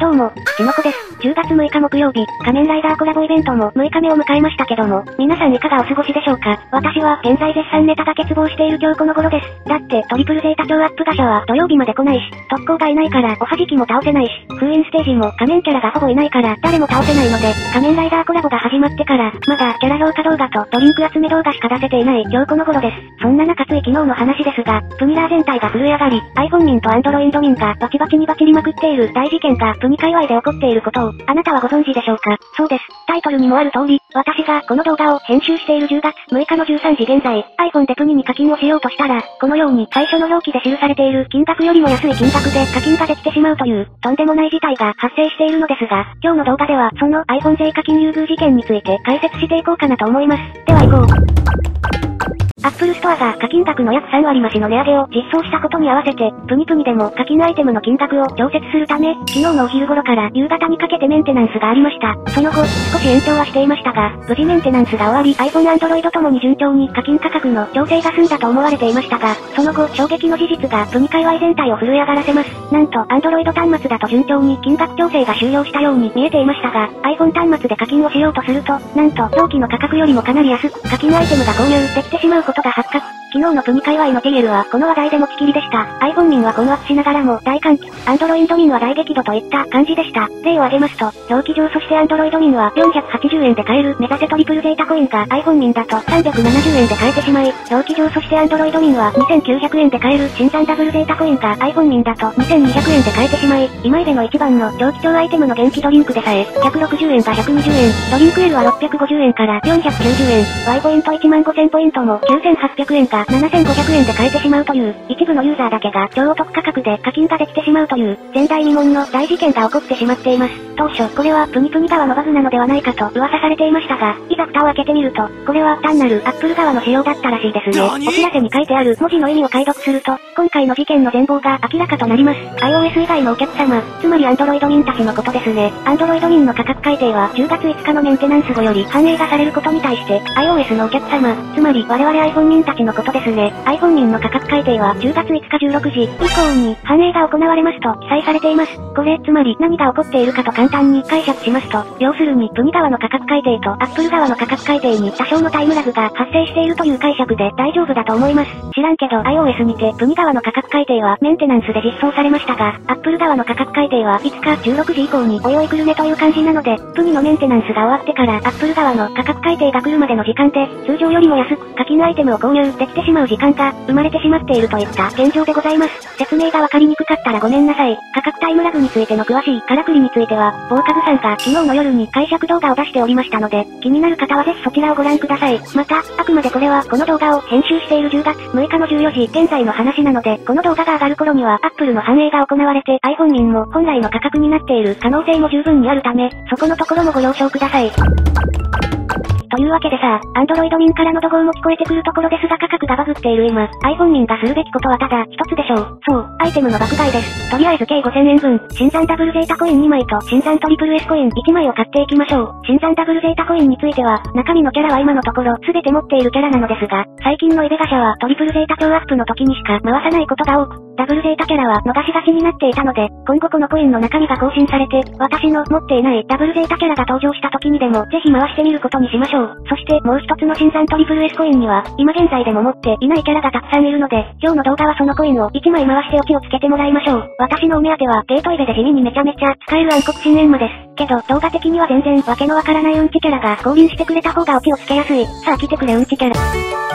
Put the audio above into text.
どうも、しのこです。10月6日木曜日、仮面ライダーコラボイベントも6日目を迎えましたけども、皆さんいかがお過ごしでしょうか？私は現在絶賛ネタが欠乏している今日この頃です。だってトリプルゼータ超アップガシャは土曜日まで来ないし、特攻がいないからおはじきも倒せないし、封印ステージも仮面キャラがほぼいないから誰も倒せないので、仮面ライダーコラボが始まってから、まだキャラ評価動画とドリンク集め動画しか出せていない今日この頃です。そんな中つい昨日の話ですが、プニラー全体が震え上がり、iPhone 民と Android 民がバチバチにバチりまくっている大事件がニ界隈で起こっていることを、あなたはご存知でしょうか？そうです。タイトルにもある通り、私がこの動画を編集している10月6日の13時現在、iPhone でぷにぷに課金をしようとしたら、このように最初の表記で記されている金額よりも安い金額で課金ができてしまうという、とんでもない事態が発生しているのですが、今日の動画ではその iPhone 税課金優遇事件について解説していこうかなと思います。では行こう。アップルストアが課金額の約3割増しの値上げを実装したことに合わせて、ぷにぷにでも課金アイテムの金額を調節するため、昨日のお昼頃から夕方にかけてメンテナンスがありました。その後、少し延長はしていましたが、無事メンテナンスが終わり iPhone、Android ともに順調に課金価格の調整が済んだと思われていましたが、その後、衝撃の事実がプニ界隈全体を震え上がらせます。なんと、Android 端末だと順調に金額調整が終了したように見えていましたが、iPhone 端末で課金をしようとすると、なんと、表記の価格よりもかなり安く、課金アイテムが購入できてしまうことが発覚。昨日のプニ界隈の TL はこの話題で持ちきりでした。iPhone 民は困惑しながらも大歓喜。Android 民は大激怒といった感じでした。例を挙げますと、表記上そして Android 民は480円で買える目指せトリプルデータコインが iPhone 民だと370円で買えてしまい、表記上そして Android 民は2900円で買える新参ダブルデータコインが iPhone 民だと2200円で買えてしまい、今入れの一番の長期超アイテムの元気ドリンクでさえ、160円が120円、ドリンク L は650円から490円、Y ポイント1万5000ポイントも9800円が7500円で買えてしまうという、一部のユーザーだけが超お得価格で課金ができてしまうという、前代未聞の大事件が起こってしまっています。当初、これはプニプニ側のバグなのではないかと噂されていましたが、いざ蓋を開けてみると、これは単なるアップル側の仕様だったらしいですね。お知らせに書いてある文字の意味を解読すると、今回の事件の全貌が明らかとなります。iOS 以外のお客様、つまり Android 民たちのことですね。Android 民の価格改定は10月5日のメンテナンス後より反映がされることに対して、iOS のお客様、つまり我々 iPhone 民たちのことですね。iPhone 民の価格改定は10月5日16時以降に反映が行われますと記載されています。これ、つまり何が起こっているかと簡単に解釈しますと、要するに、プニ側の価格改定とアップル側の価格改定に多少のタイムラグが発生しているという解釈で大丈夫だと思います。知らんけど iOS にて、プニ側の価格改定はメンテナンスで実装されましたが、アップル側の価格改定は5日16時以降においおい来るねという感じなので、プニのメンテナンスが終わってからアップル側の価格改定が来るまでの時間で、通常よりも安く課金アイテムを購入できてしまう時間が生まれてしまっているといった現状でございます。説明がわかりにくかったらごめんなさい。価格タイムラグについての詳しいからくりについては、ボーカズさんが昨日の夜に解釈動画を出しておりましたので、気になる方はぜひそちらをご覧ください。また、あくまでこれはこの動画を編集している10月6日の14時現在の話なので、この動画が上がる頃には Apple の反映が行われて iPhone 民も本来の価格になっている可能性も十分にあるため、そこのところもご了承ください。というわけでさ、アンドロイド民からの怒号も聞こえてくるところですが価格がバグっている今、iPhone 民がするべきことはただ一つでしょう。そう、アイテムの爆買いです。とりあえず計5000円分、新山ダブルゼータコイン2枚と新山トリプル S コイン1枚を買っていきましょう。新山ダブルゼータコインについては、中身のキャラは今のところ全て持っているキャラなのですが、最近のイベガシャはトリプルゼータ超アップの時にしか回さないことが多く、ダブルゼータキャラは逃しがちになっていたので、今後このコインの中身が更新されて、私の持っていないダブルゼータキャラが登場した時にでも、ぜひ回してみることにしましょう。そしてもう一つの新山トリプル S コインには、今現在でも持っていないキャラがたくさんいるので、今日の動画はそのコインを1枚回してオチをつけてもらいましょう。私のお目当ては、ゲートイベで地味にめちゃめちゃ使える暗黒新エンマです。けど、動画的には全然わけのわからないうんちキャラが降臨してくれた方がオチをつけやすい。さあ来てくれうんちキャラ。